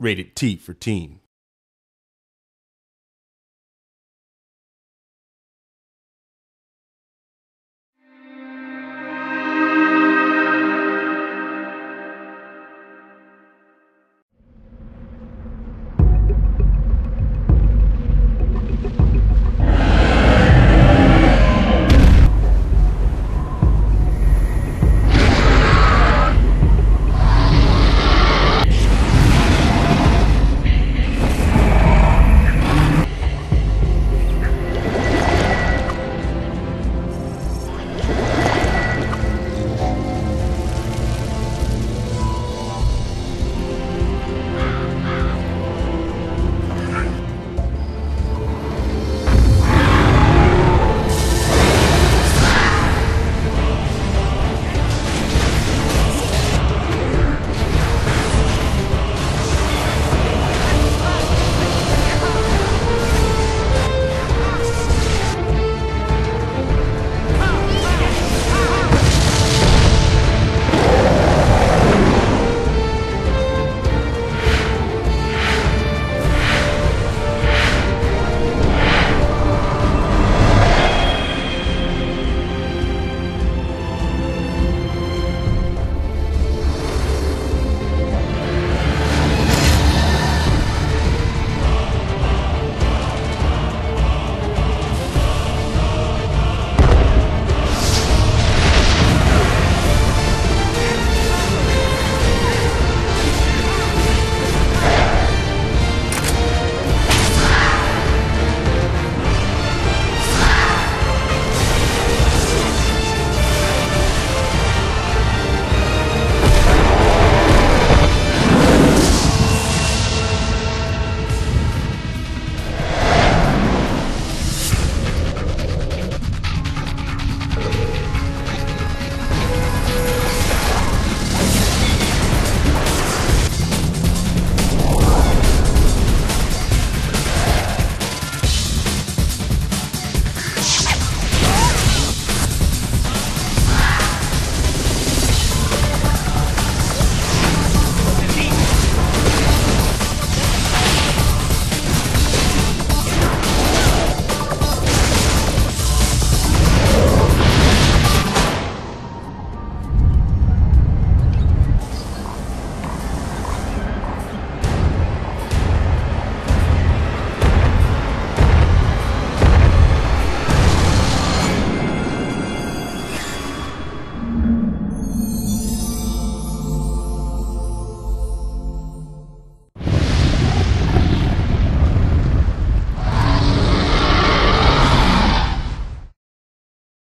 Rated T for teen.